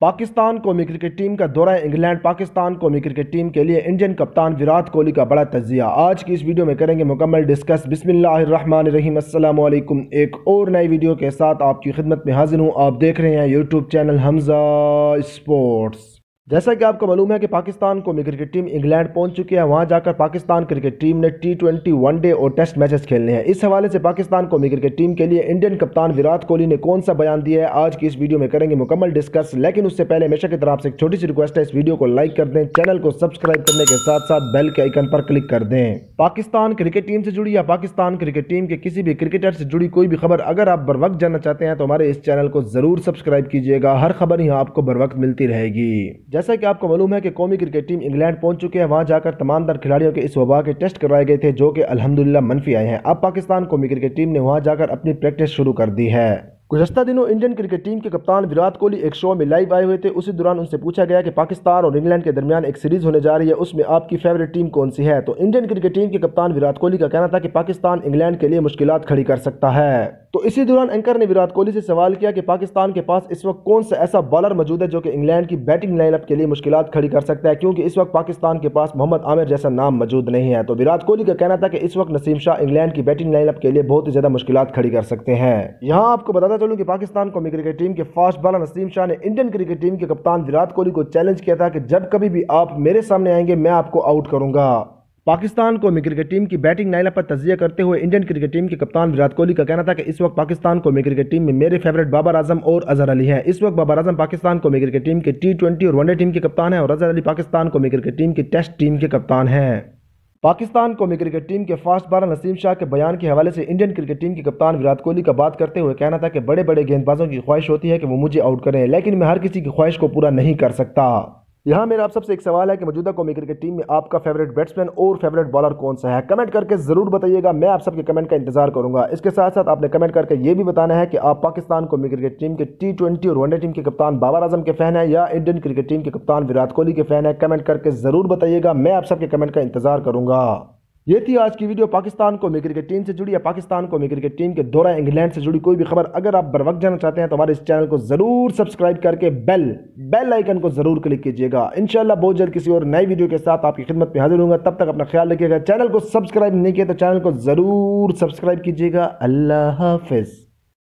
पाकिस्तान कौमी cricket team का दौरा, इंग्लैंड पाकिस्तान कौमी क्रिकेट टीम के लिए इंडियन कप्तान विराट कोहली का बड़ा तजिया। आज की इस वीडियो में करेंगे मुकम्मल डिस्कस अस्सलाम वालेकुम एक और नई वीडियो के साथ आपकी खिदमत में हाजिर हूँ। आप देख रहे हैं यूट्यूब चैनल हमजा स्पोर्ट्स जैसा कि आपको मालूम है कि पाकिस्तान कौमी क्रिकेट टीम इंग्लैंड पहुँच चुकी है। वहाँ जाकर पाकिस्तान क्रिकेट टीम ने टी ट्वेंटी वनडे और टेस्ट मैचेस खेलने हैं। इस हवाले से पाकिस्तान कौमी क्रिकेट टीम के लिए इंडियन कप्तान विराट कोहली ने कौन सा बयान दिया है, आज की इस वीडियो में करेंगे मुकम्मल डिस्कस लेकिन उससे पहले हमेशा की तरफ़ से एक छोटी सी रिक्वेस्ट है, इस वीडियो को लाइक कर दें चैनल को सब्सक्राइब करने के साथ साथ बेल के आइकन पर क्लिक कर दें। पाकिस्तान क्रिकेट टीम से जुड़ी या पाकिस्तान क्रिकेट टीम के किसी भी क्रिकेटर से जुड़ी कोई भी खबर अगर आप बर वक्त जानना चाहते हैं तो हमारे इस चैनल को ज़रूर सब्सक्राइब कीजिएगा। हर खबर यहाँ आपको बर वक्त मिलती रहेगी। जैसा कि आपको मालूम है कि कौमी क्रिकेट टीम इंग्लैंड पहुँच चुके हैं। वहाँ जाकर तमाम दर खिलाड़ियों के इस वबा के टेस्ट करवाए गए थे, जो कि अल्हम्दुलिल्लाह मनफी आए हैं। अब पाकिस्तान कौमी क्रिकेट टीम ने वहाँ जाकर अपनी प्रैक्टिस शुरू कर दी है। गुजशत दिनों इंडियन क्रिकेट टीम के कप्तान विराट कोहली एक शो में लाइव आए हुए थे। उसी दौरान उनसे पूछा गया कि पाकिस्तान और इंग्लैंड के दरमियान एक सीरीज़ होने जा रही है। उसमें आपकी फेवरेट टीम कौन सी है? तो इंडियन क्रिकेट टीम के कप्तान विराट कोहली का कहना था कि पाकिस्तान इंग्लैंड के लिए मुश्किल खड़ी कर सकता है। तो इसी दौरान एंकर ने विराट कोहली से सवाल किया कि पाकिस्तान के पास इस वक्त कौन सा ऐसा बॉलर मौजूद है जो कि इंग्लैंड की बैटिंग लाइनअप के लिए मुश्किल खड़ी कर सकता है? क्योंकि इस वक्त पाकिस्तान के पास मोहम्मद आमिर जैसा नाम मौजूद नहीं है। तो विराट कोहली का कहना था कि इस वक्त नसीम शाह इंग्लैंड की बैटिंग लाइनअप के लिए बहुत ही ज़्यादा मुश्किल खड़ी कर सकते हैं। यहाँ आपको बताता चलूँ कि पाकिस्तान कौमी क्रिकेट टीम के फास्ट बॉलर नसीम शाह ने इंडियन क्रिकेट टीम के कप्तान विराट कोहली को चैलेंज किया था कि जब कभी भी आप मेरे सामने आएँगे, मैं आपको आउट करूँगा। पाकिस्तान कौमी क्रिकेट टीम की बैटिंग लाइनअप पर तजिया करते हुए इंडियन क्रिकेट टीम के कप्तान विराट कोहली का कहना था कि इस वक्त पाकिस्तान कौमी क्रिकेट टीम में मेरे फेवरेट बाबर आज़म और अजहर अली हैं। इस वक्त बाबर आज़म पाकिस्तान कौमी क्रिकेट टीम के टी ट्वेंटी और वनडे टीम के कप्तान हैं और अजहर अली पाकिस्तान कौमी क्रिकेट टीम की टेस्ट टीम के कप्तान हैं। पाकिस्तान कौमी क्रिकेट टीम के फास्ट बॉलर नसीम शाह के बयान के हवाले से इंडियन क्रिकेट टीम के कप्तान विराट कोहली का बात करते हुए कहना था कि बड़े बड़े गेंदबाजों की ख्वाहिश होती है कि वो मुझे आउट करें, लेकिन मैं हर किसी की ख्वाहिश को पूरा नहीं कर सकता। यहाँ मेरा आप सबसे एक सवाल है कि मौजूदा कौमी क्रिकेट टीम में आपका फेवरेट बैट्समैन और फेवरेट बॉलर कौन सा है? कमेंट करके ज़रूर बताइएगा। मैं आप सबके कमेंट का इंतज़ार करूँगा। इसके साथ साथ आपने कमेंट करके ये भी बताना है कि आप पाकिस्तान कौमी क्रिकेट टीम के टी ट्वेंटी और वनडे टीम के कप्तान बाबर आज़म के फ़ैन है या इंडियन क्रिकेट टीम के कप्तान विराट कोहली के फ़ैन है? कमेंट करके ज़रूर बताइएगा। मैं आप सबके कमेंट का इंतज़ार करूँगा। ये थी आज की वीडियो पाकिस्तान को कौमी क्रिकेट टीम से जुड़ी, या पाकिस्तान को कौमी क्रिकेट टीम के दौरा इंग्लैंड से जुड़ी कोई भी खबर। अगर आप बर वक्त जाना चाहते हैं तो हमारे इस चैनल को ज़रूर सब्सक्राइब करके बेल बेल आइकन को ज़रूर क्लिक कीजिएगा। इंशाल्लाह बहुत जल्द किसी और नई वीडियो के साथ आपकी खिदमत में हाजिर होंगे तब तक अपना ख्याल रखिएगा। चैनल को सब्सक्राइब नहीं किया तो चैनल को ज़रूर सब्सक्राइब कीजिएगा। अल्लाह हाफिज़।